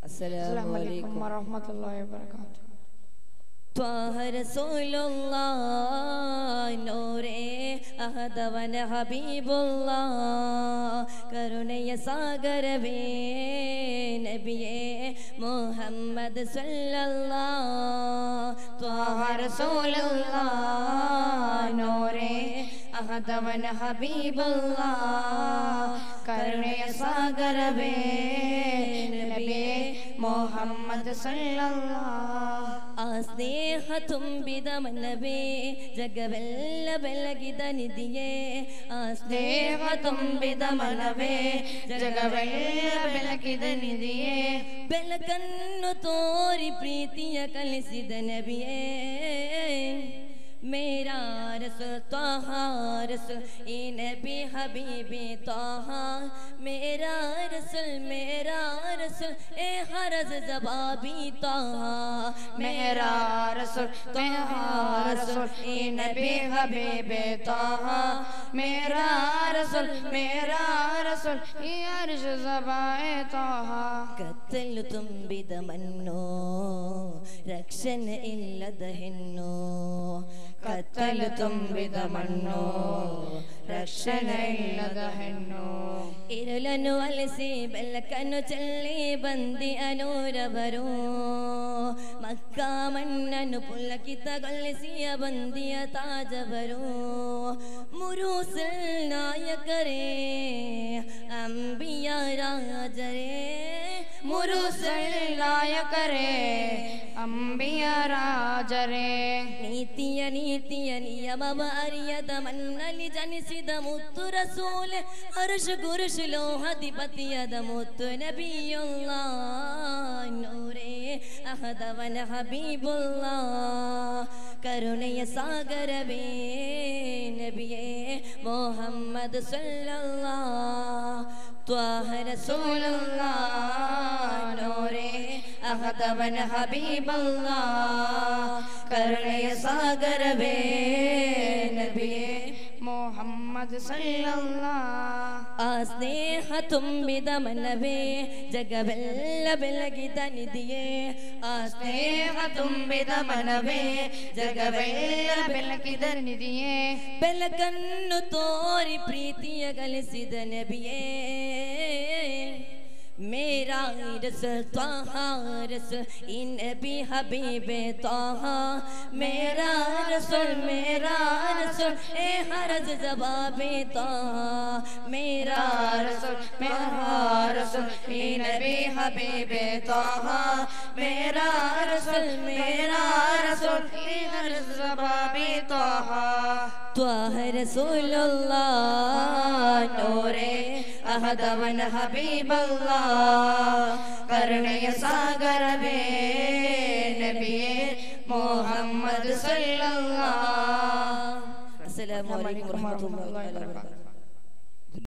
السلام السلام عليكم عليكم ورحمة الله وبركاته طه رسول الله നൂറേ അഹദവന ഹബീബുള്ള കരുണയ സാഗരവേ നബിയേ മുഹമ്മദ് സല്ലല്ലാ ത്വാഹ റസൂലുള്ള നൂറേ അഹദവന ഹബീബുള്ള കരുണയ സാഗരവേ നബിയേ മുഹമ്മദ് സല്ലല്ലാ ಆ ಸ್ನೇಹ ತುಂಬಿದ ಮನವೇ ಜಗವೆಲ್ಲ ಬೆಳಗಿದ ನಿಧಿಯೇ ಆ ಸ್ನೇಹ ತುಂಬಿದ ಮನವೇ ಜಗವೆಲ್ಲ ಬೆಳಗಿದ ನಿಧಿಯೇ ಬೆಳಕನ್ನು ತೋರಿ ಪ್ರೀತಿಯ ಕಲಿಸಿದ ನಬಿಯೇ मेरा रसूल ताहा रसूल ए नबी हबीबी ताहा मेरा रसूल मेरा رس اے غرض زبابی طه مهرا رسول طه رسول اے نبی حبیب طه میرا رسول میرا رسول اے عرش زبائے طه قتلتم بدمنو ರಕ್ಷಣೆ ಇಲ್ಲದ ಹೆಣ್ಣು ಕತ್ತಲು ತುಂಬಿದ ಮಣ್ಣು ರಕ್ಷಣೆ ಇಲ್ಲದ ಹೆಣ್ಣು ಇರಲನ್ನು ಅಲಿಸಿ ಬೆಳಕನ್ನು ಚೆಲ್ಲಿ ಬಂದಿ ಅನೂರವರು ಮಕ್ಕ ಮಣ್ಣನ್ನು ಪುಲ್ಲಕಿತಗೊಳಿಸಿಯ ಬಂದಿಯ ತಾಜವರು ಮುರುಸಲ್ ನಾಯಕರೇ ಅಂಬಿಯ ರಾಜರೇ മുരുസൽ നായകരേ അമ്പിയ രാജരേ ನೀತಿಯ ನೀತಿಯ ನಿಯಮವ ಅರಿಯದ ಮಣ್ಣಲ್ಲಿ ಜನಿಸಿದ ಮುತ್ತು ರಸೂಲೆ ಹರುಷು ಗುರುಷು ಲೋಹಧಿಪತಿಯದ ಮುತ್ತು ನಬಿಯುಲ್ಲ ನೂರೇ ಅಹದವನ ಹಬೀಬುಲ್ಲ ಕರುಣೆಯ ಸಾಗರವೇ ನಬಿಯೇ ಮೊಹಮ್ಮದ್ ಸಲ್ಲಲ್ಲಾ ತ್ವಾಹ ರಸೂಲುಲ್ಲಾ ನೂರೇ ختمن حبیب اللہ کرنے ساگر بے نبی محمد صلی اللہ ಆಸ್ನೇಹತುಂ ಬಿದಮನವೇ ಜಗವೆಲ್ಲ ಬೆಳಗಿದ ನಿಧಿಯೇ ಆಸ್ನೇಹ ತುಂಬಿದ ಮನವೇ ಜಗವೆಲ್ಲ ಬೆಳಕಿದ ನಿಧಿಯೇ ಬೆಳಕನ್ನು ತೋರಿ ಪ್ರೀತಿಯ ಗಳಿಸಿದ ನಬಿಯೇ میرا عرص طہا عرص ان بھی حبیب طہا میرا عرص میرا عرص اے حرز زباب طہا میرا عرص میرا عرص ان بھی حبیب طہا میرا عرص میرا عرص اے حرز زباب طہا طہا رسول اللہ نورے അഹദവൻ ഹബീബല്ല. കരുണയ സാഗരവേ നബിയേ മുഹമ്മദ് സല്ലല്ലാഹു അസ്സലാമു അലൈക്കും വറഹ്മത്തുള്ളാഹി വബറകാതുഹു.